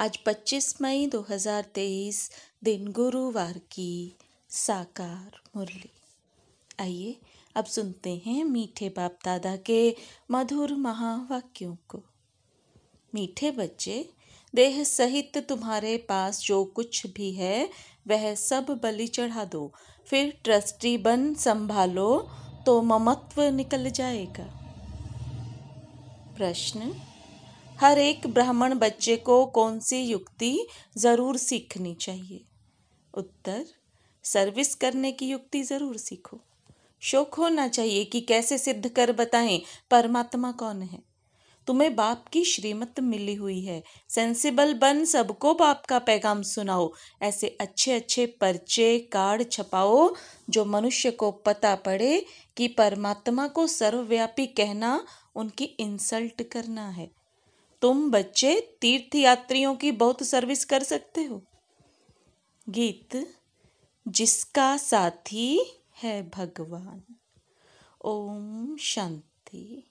आज 25 मई 2023 दिन गुरुवार की साकार मुरली। आइए अब सुनते हैं मीठे बाप दादा के मधुर महावाक्यों को। मीठे बच्चे, देह सहित तुम्हारे पास जो कुछ भी है, वह सब बलि चढ़ा दो। फिर ट्रस्टी बन संभालो तो ममत्व निकल जाएगा। प्रश्न हर एक ब्राह्मण बच्चे को कौन सी युक्ति ज़रूर सीखनी चाहिए? उत्तर, सर्विस करने की युक्ति ज़रूर सीखो। शौक होना चाहिए कि कैसे सिद्ध कर बताएँ, परमात्मा कौन है? तुम्हें बाप की श्रीमत मिली हुई है। सेंसिबल बन सबको बाप का पैगाम सुनाओ। ऐसे अच्छे अच्छे पर्चे, कार्ड छपाओ जो मनुष्य को पता पड़े कि परमात्मा को सर्वव्यापी कहना उनकी इंसल्ट करना है। तुम बच्चे तीर्थ यात्रियों की बहुत सर्विस कर सकते हो। गीत, जिसका साथी है भगवान। ओम शांति।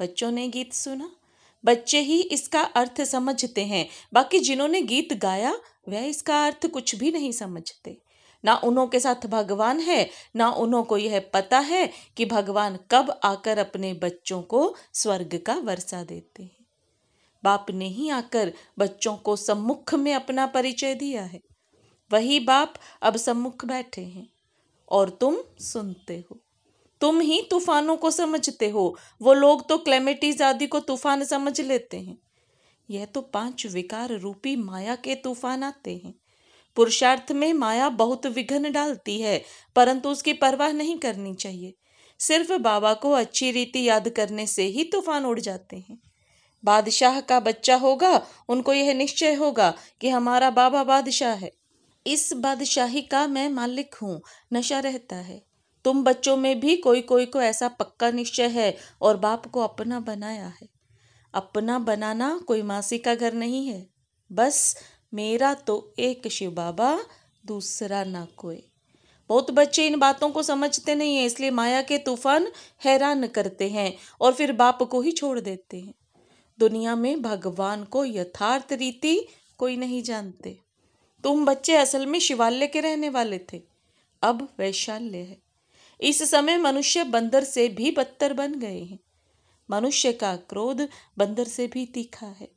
बच्चों ने गीत सुना। बच्चे ही इसका अर्थ समझते हैं। बाकी जिन्होंने गीत गाया, वह इसका अर्थ कुछ भी नहीं समझते। ना उन्हों के साथ भगवान है, ना उन्हों को यह पता है कि भगवान कब आकर अपने बच्चों को स्वर्ग का वर्षा देते हैं। बाप ने ही आकर बच्चों को सम्मुख में अपना परिचय दिया है। वही बाप अब सम्मुख बैठे हैं और तुम सुनते हो। तुम ही तूफानों को समझते हो। वो लोग तो क्लेमेटीज आदि को तूफ़ान समझ लेते हैं। यह तो पाँच विकार रूपी माया के तूफ़ान आते हैं। पुरुषार्थ में माया बहुत विघन डालती है, परंतु उसकी परवाह नहीं करनी चाहिए। सिर्फ़ बाबा को अच्छी रीति याद करने से ही तूफ़ान उड़ जाते हैं। बादशाह का बच्चा होगा, उनको यह निश्चय होगा कि हमारा बाबा बादशाह है। इस बादशाही का मैं मालिक हूँ, नशा रहता है। तुम बच्चों में भी कोई कोई को ऐसा पक्का निश्चय है और बाप को अपना बनाया है। अपना बनाना कोई मासी का घर नहीं है। बस मेरा तो एक शिव बाबा, दूसरा ना कोई। बहुत बच्चे इन बातों को समझते नहीं है, इसलिए माया के तूफ़ान हैरान करते हैं और फिर बाप को ही छोड़ देते हैं। दुनिया में भगवान को यथार्थ रीति कोई नहीं जानते। तुम बच्चे असल में शिवालय के रहने वाले थे। अब वैशाल्य है। इस समय मनुष्य बंदर से भी बदतर बन गए हैं। मनुष्य का क्रोध बंदर से भी तीखा है।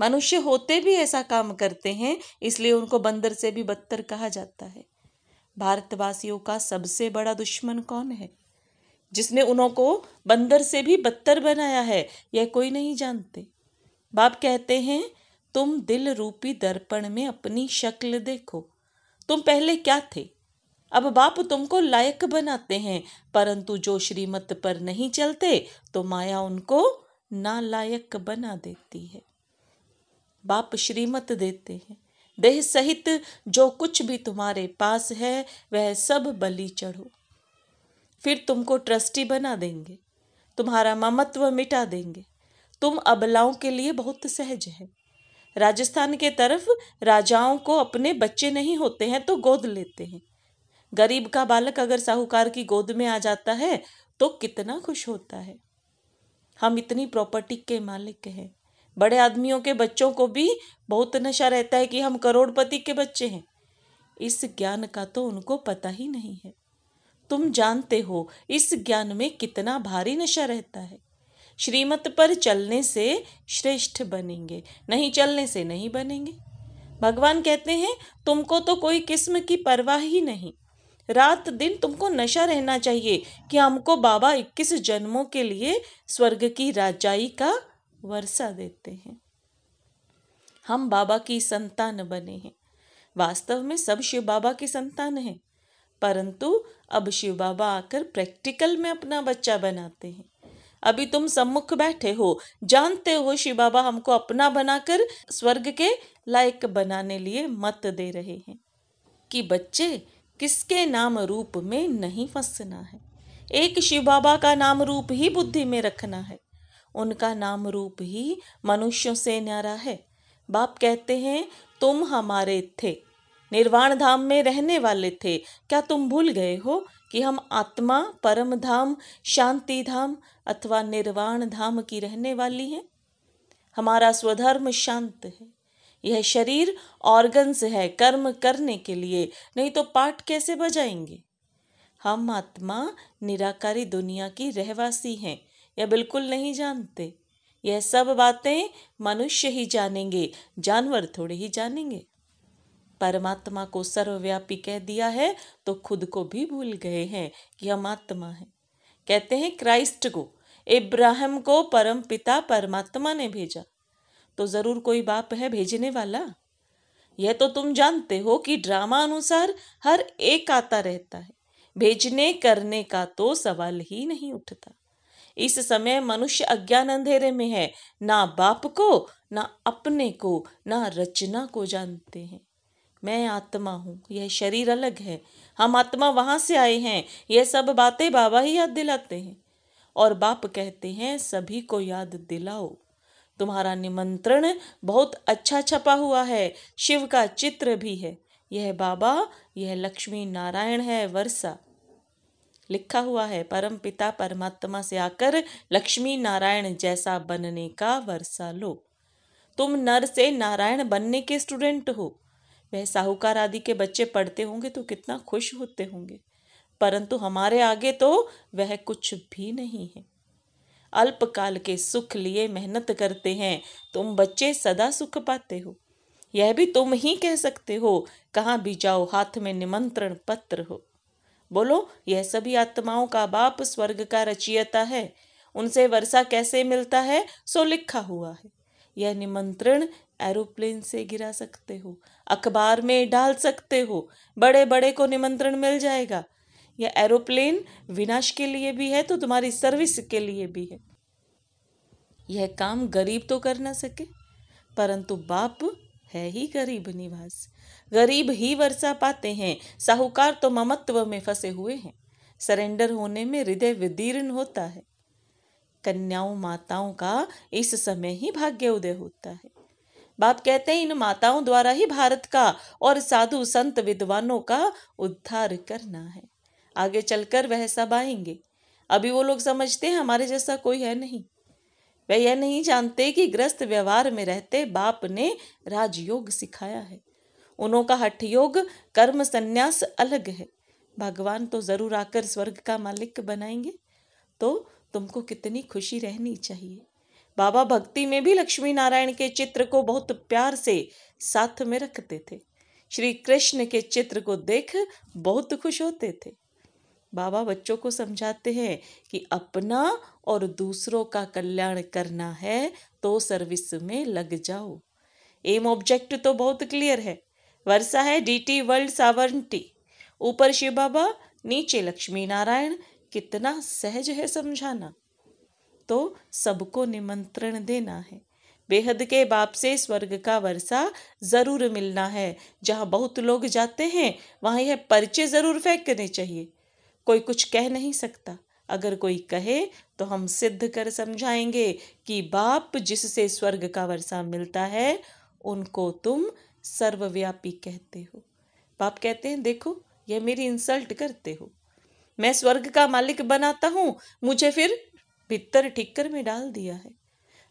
मनुष्य होते भी ऐसा काम करते हैं, इसलिए उनको बंदर से भी बदतर कहा जाता है। भारतवासियों का सबसे बड़ा दुश्मन कौन है? जिसने उनको बंदर से भी बदतर बनाया है, यह कोई नहीं जानते। बाप कहते हैं, तुम दिल रूपी दर्पण में अपनी शक्ल देखो। तुम पहले क्या थे? अब बाप तुमको लायक बनाते हैं, परंतु जो श्रीमत पर नहीं चलते तो माया उनको नालायक बना देती है। बाप श्रीमत देते हैं। देह सहित जो कुछ भी तुम्हारे पास है, वह सब बलि चढ़ो। फिर तुमको ट्रस्टी बना देंगे, तुम्हारा ममत्व मिटा देंगे। तुम अबलाओं के लिए बहुत सहज है। राजस्थान के तरफ़ राजाओं को अपने बच्चे नहीं होते हैं तो गोद लेते हैं। गरीब का बालक अगर साहूकार की गोद में आ जाता है तो कितना खुश होता है। हम इतनी प्रॉपर्टी के मालिक हैं। बड़े आदमियों के बच्चों को भी बहुत नशा रहता है कि हम करोड़पति के बच्चे हैं। इस ज्ञान का तो उनको पता ही नहीं है। तुम जानते हो इस ज्ञान में कितना भारी नशा रहता है। श्रीमत पर चलने से श्रेष्ठ बनेंगे, नहीं चलने से नहीं बनेंगे। भगवान कहते हैं, तुमको तो कोई किस्म की परवाह ही नहीं। रात दिन तुमको नशा रहना चाहिए कि हमको बाबा इक्कीस जन्मों के लिए स्वर्ग की राजाई का वर्षा देते हैं। हम बाबा की संतान बने हैं। वास्तव में सब शिव बाबा की संतान हैं। परंतु अब शिव बाबा आकर प्रैक्टिकल में अपना बच्चा बनाते हैं। अभी तुम सम्मुख बैठे हो, जानते हो शिव बाबा हमको अपना बनाकर स्वर्ग के लायक बनाने लिए मत दे रहे हैं कि बच्चे किसके नाम रूप में नहीं फंसना है। एक शिव बाबा का नाम रूप ही बुद्धि में रखना है। उनका नाम रूप ही मनुष्यों से न्यारा है। बाप कहते हैं, तुम हमारे थे। निर्वाण धाम में रहने वाले थे। क्या तुम भूल गए हो कि हम आत्मा परम धाम शांति धाम अथवा निर्वाण धाम की रहने वाली हैं? हमारा स्वधर्म शांत है। यह शरीर ऑर्गन्स है कर्म करने के लिए, नहीं तो पाठ कैसे बजाएँगे? हम आत्मा, निराकारी दुनिया की रहवासी हैं, यह बिल्कुल नहीं जानते। यह सब बातें मनुष्य ही जानेंगे, जानवर थोड़े ही जानेंगे। परमात्मा को सर्वव्यापी कह दिया है तो खुद को भी भूल गए हैं कि हम आत्मा है। कहते हैं, क्राइस्ट को, इब्राहिम को परम पिता परमात्मा ने भेजा। तो ज़रूर कोई बाप है भेजने वाला? यह तो तुम जानते हो कि ड्रामा अनुसार हर एक आता रहता है। भेजने, करने का तो सवाल ही नहीं उठता। इस समय मनुष्य अज्ञान अंधेरे में है। ना बाप को, ना अपने को, ना रचना को जानते हैं। मैं आत्मा हूँ, यह शरीर अलग है। हम आत्मा वहाँ से आए हैं, यह सब बातें बाबा ही याद दिलाते हैं। और बाप कहते हैं, सभी को याद दिलाओ। तुम्हारा निमंत्रण बहुत अच्छा छपा हुआ है, शिव का चित्र भी है। यह बाबा, यह लक्ष्मी नारायण है, वर्षा। लिखा हुआ है, परम पिता परमात्मा से आकर लक्ष्मी नारायण जैसा बनने का वर्षा लो। तुम नर से नारायण बनने के स्टूडेंट हो। वह साहूकार आदि के बच्चे पढ़ते होंगे तो कितना खुश होते होंगे। परंतु हमारे आगे तो वह कुछ भी नहीं है। अल्पकाल के सुख लिए मेहनत करते हैं, तुम बच्चे सदा सुख पाते हो। यह भी तुम ही कह सकते हो, कहाँ भी जाओ हाथ में निमंत्रण पत्र हो। बोलो, यह सभी आत्माओं का बाप स्वर्ग का रचियता है। उनसे वर्षा कैसे मिलता है, सो लिखा हुआ है। यह निमंत्रण एरोप्लेन से गिरा सकते हो अखबार में डाल सकते हो। बड़े बड़े को निमंत्रण मिल जाएगा। यह एरोप्लेन विनाश के लिए भी है तो तुम्हारी सर्विस के लिए भी है। यह काम गरीब तो कर ना सके, परंतु बाप है ही गरीब निवास। गरीब ही वर्षा पाते हैं, साहूकार तो ममत्व में फंसे हुए हैं। सरेंडर होने में हृदय विदीर्ण होता है। कन्याओं माताओं का इस समय ही भाग्य उदय होता है। बाप कहते हैं, इन माताओं द्वारा ही भारत का और साधु संत विद्वानों का उद्धार करना है। आगे चलकर वह सब आएँगे। अभी वो लोग समझते हैं, हमारे जैसा कोई है नहीं। वह यह नहीं जानते कि ग्रस्त व्यवहार में रहते बाप ने राजयोग सिखाया है। उनों का हठ योग, कर्म, संन्यास अलग है। भगवान तो ज़रूर आकर स्वर्ग का मालिक बनाएँगे। तो तुमको कितनी खुशी रहनी चाहिए। बाबा भक्ति में भी लक्ष्मी नारायण के चित्र को बहुत प्यार से साथ में रखते थे। श्री कृष्ण के चित्र को देख बहुत खुश होते थे। बाबा बच्चों को समझाते हैं कि अपना और दूसरों का कल्याण करना है तो सर्विस में लग जाओ। एम ऑब्जेक्ट तो बहुत क्लियर है। वर्षा है डीटी वर्ल्ड सावरंटी ऊपर शिव बाबा, नीचे लक्ष्मी नारायण। कितना सहज है समझाना। तो सबको निमंत्रण देना है। बेहद के बाप से स्वर्ग का वर्षा ज़रूर मिलना है। जहाँ बहुत लोग जाते हैं, वहाँ यह पर्चे ज़रूर फेंकने चाहिए। कोई कुछ कह नहीं सकता। अगर कोई कहे तो हम सिद्ध कर समझाएँगे कि बाप जिससे स्वर्ग का वर्षा मिलता है, उनको तुम सर्वव्यापी कहते हो। बाप कहते हैं, देखो, यह मेरी इंसल्ट करते हो। मैं स्वर्ग का मालिक बनाता हूँ, मुझे फिर भित्तर ठिक्कर में डाल दिया है।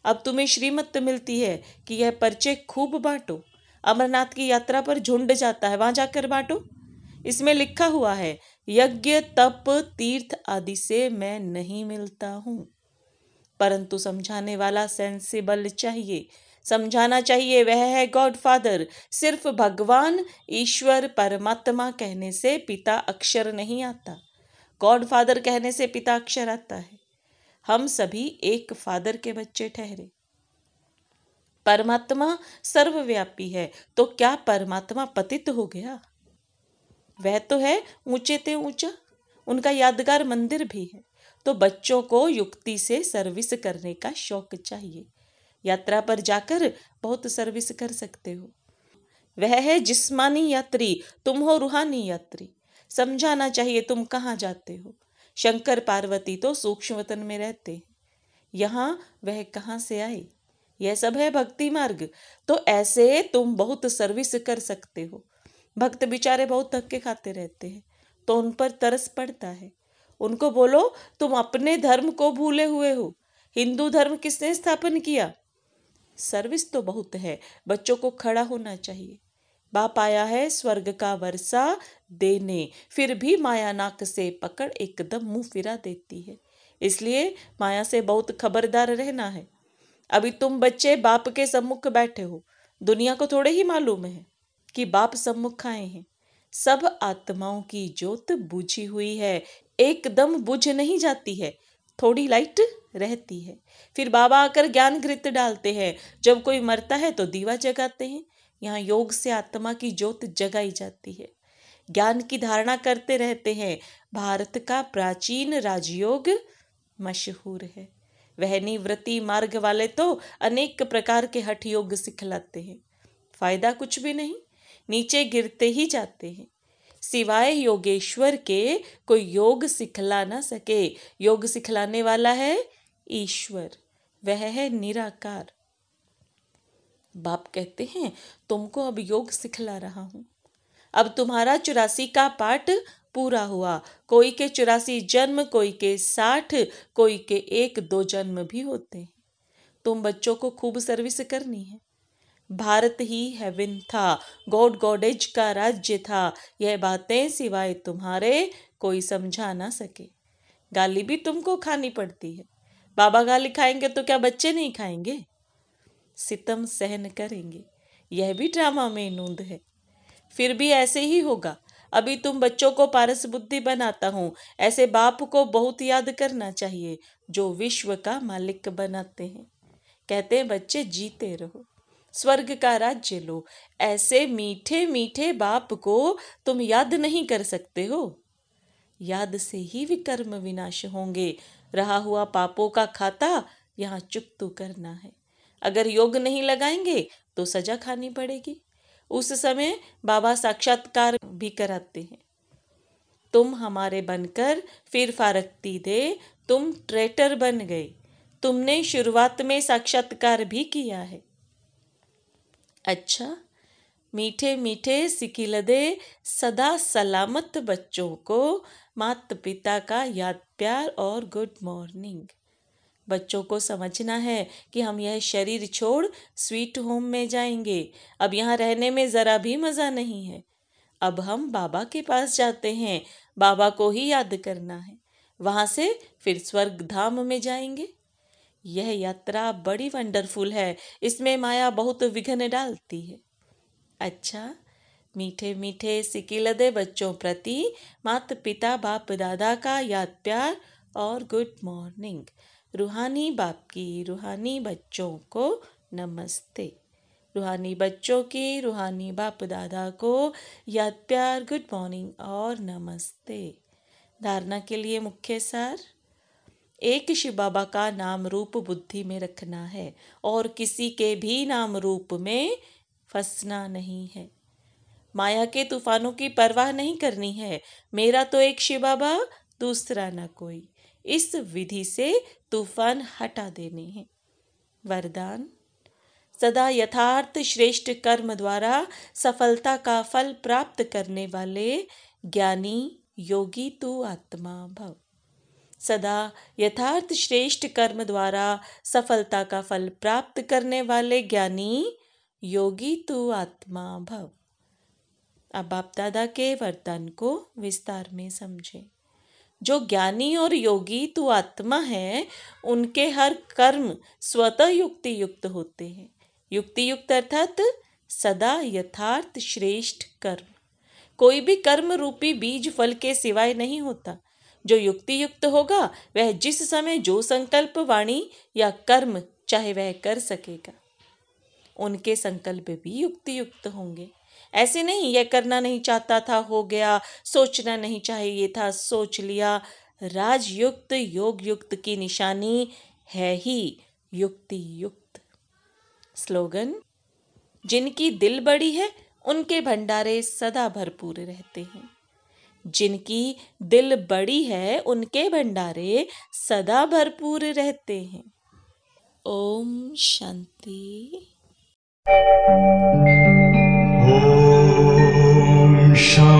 अब तुम्हें श्रीमत मिलती है कि यह पर्चे खूब बांटो। अमरनाथ की यात्रा पर झुंड जाता है। वहाँ जाकर बांटो। इसमें लिखा हुआ है, यज्ञ, तप, तीर्थ आदि से मैं नहीं मिलता हूँ। परंतु समझाने वाला सेंसिबल चाहिए। समझाना चाहिए, वह है गॉड फादर सिर्फ़ भगवान, ईश्वर, परमात्मा कहने से पिता अक्षर नहीं आता। गॉड फादर कहने से पिता अक्षर आता है। हम सभी एक फादर के बच्चे ठहरे। परमात्मा सर्वव्यापी है तो क्या परमात्मा पतित हो गया? वह तो है ऊँचे ते ऊँचा, उनका यादगार मंदिर भी है तो बच्चों को युक्ति से सर्विस करने का शौक चाहिए। यात्रा पर जाकर बहुत सर्विस कर सकते हो। वह है जिस्मानी यात्री, तुम हो रूहानी यात्री। समझाना चाहिए तुम कहाँ जाते हो। शंकर पार्वती तो सूक्ष्म वतन में रहते। यहाँ वह कहाँ से आई यह सब है भक्ति मार्ग। तो ऐसे तुम बहुत सर्विस कर सकते हो। भक्त बेचारे बहुत धक्के खाते रहते हैं। तो उन पर तरस पड़ता है। उनको बोलो, तुम अपने धर्म को भूले हुए हो। हिंदू धर्म किसने स्थापन किया? सर्विस तो बहुत है। बच्चों को खड़ा होना चाहिए। बाप आया है स्वर्ग का वर्षा देने। फिर भी माया नाक से पकड़ एकदम मुँह फिरा देती है। इसलिए माया से बहुत खबरदार रहना है। अभी तुम बच्चे बाप के सम्मुख बैठे हो। दुनिया को थोड़े ही मालूम है कि बाप सम्मुख आए हैं। सब आत्माओं की ज्योत बुझी हुई है। एकदम बुझ नहीं जाती है। थोड़ी लाइट रहती है। फिर बाबा आकर ज्ञान घृत डालते हैं। जब कोई मरता है तो दीवा जगाते हैं। यहाँ योग से आत्मा की ज्योत जगाई जाती है। ज्ञान की धारणा करते रहते हैं। भारत का प्राचीन राजयोग मशहूर है। वह निवृत्ति मार्ग वाले तो अनेक प्रकार के हठ योग सिखलाते हैं। फ़ायदा कुछ भी नहीं, नीचे गिरते ही जाते हैं। सिवाय योगेश्वर के कोई योग सिखला ना सके। योग सिखलाने वाला है ईश्वर। वह है निराकार। बाप कहते हैं, तुमको अब योग सिखला रहा हूँ। अब तुम्हारा चुरासी का पाठ पूरा हुआ। कोई के चुरासी जन्म, कोई के साठ, कोई के एक, दो जन्म भी होते हैं। तुम बच्चों को खूब सर्विस करनी है। भारत ही हेवन था। गॉड गॉडेज का राज्य था। यह बातें सिवाय तुम्हारे कोई समझा ना सके। गाली भी तुमको खानी पड़ती है। बाबा गाली खाएँगे तो क्या बच्चे नहीं खाएँगे? सितम सहन करेंगे। यह भी ड्रामा में नूंद है। फिर भी ऐसे ही होगा। अभी तुम बच्चों को पारस बुद्धि बनाता हूँ। ऐसे बाप को बहुत याद करना चाहिए, जो विश्व का मालिक बनाते हैं। कहते हैं, बच्चे, जीते रहो। स्वर्ग का राज्य लो। ऐसे मीठे मीठे बाप को तुम याद नहीं कर सकते हो। याद से ही विकर्म विनाश होंगे। रहा हुआ पापों का खाता यहाँ चुप चुकतू करना है। अगर योग नहीं लगाएँगे तो सजा खानी पड़ेगी। उस समय बाबा साक्षात्कार भी कराते हैं। तुम हमारे बनकर फिर फारकती दे, तुम ट्रेटर बन गए। तुमने शुरुआत में साक्षात्कार भी किया है। अच्छा मीठे मीठे सिकिलदे सदा सलामत बच्चों को माता पिता का याद प्यार और गुड मॉर्निंग। बच्चों को समझना है कि हम यह शरीर छोड़ स्वीट होम में जाएँगे। अब यहाँ रहने में ज़रा भी मज़ा नहीं है। अब हम बाबा के पास जाते हैं। बाबा को ही याद करना है। वहाँ से फिर स्वर्ग धाम में जाएँगे। यह यात्रा बड़ी वंडरफुल है। इसमें माया बहुत विघ्न डालती है। अच्छा मीठे मीठे सिकिलदे बच्चों प्रति माता पिता बाप दादा का याद प्यार और गुड मॉर्निंग। रूहानी बाप की रूहानी बच्चों को नमस्ते। रूहानी बच्चों की, रूहानी बाप दादा को याद प्यार, गुड मॉर्निंग और नमस्ते। धारणा के लिए मुख्य सार, एक शिव बाबा का नाम रूप बुद्धि में रखना है और किसी के भी नाम रूप में फंसना नहीं है। माया के तूफानों की परवाह नहीं करनी है। मेरा तो एक शिव बाबा, दूसरा ना कोई। इस विधि से तूफ़ान हटा देने हैं। वरदान, सदा यथार्थ श्रेष्ठ कर्म द्वारा सफलता का फल प्राप्त करने वाले ज्ञानी योगी तू आत्मा भव। सदा यथार्थ श्रेष्ठ कर्म द्वारा सफलता का फल प्राप्त करने वाले ज्ञानी योगी तू आत्मा भव। अब आप दादा के वरदान को विस्तार में समझें। जो ज्ञानी और योगी तू आत्मा है, उनके हर कर्म स्वतः युक्ति युक्त होते हैं। युक्ति युक्त अर्थात सदा यथार्थ श्रेष्ठ कर्म। कोई भी कर्म रूपी बीज फल के सिवाय नहीं होता। जो युक्ति युक्त होगा, वह जिस समय जो संकल्प, वाणी या कर्म चाहे वह कर सकेगा। उनके संकल्प भी युक्ति युक्त होंगे। ऐसे नहीं, यह करना नहीं चाहता था, हो गया, सोचना नहीं चाहिए था, सोच लिया। राजयुक्त योग युक्त की निशानी है ही युक्ति युक्त स्लोगन, जिनकी दिल बड़ी है, उनके भंडारे सदा भरपूर रहते हैं। जिनकी दिल बड़ी है, उनके भंडारे सदा भरपूर रहते हैं। ओम शांति। show.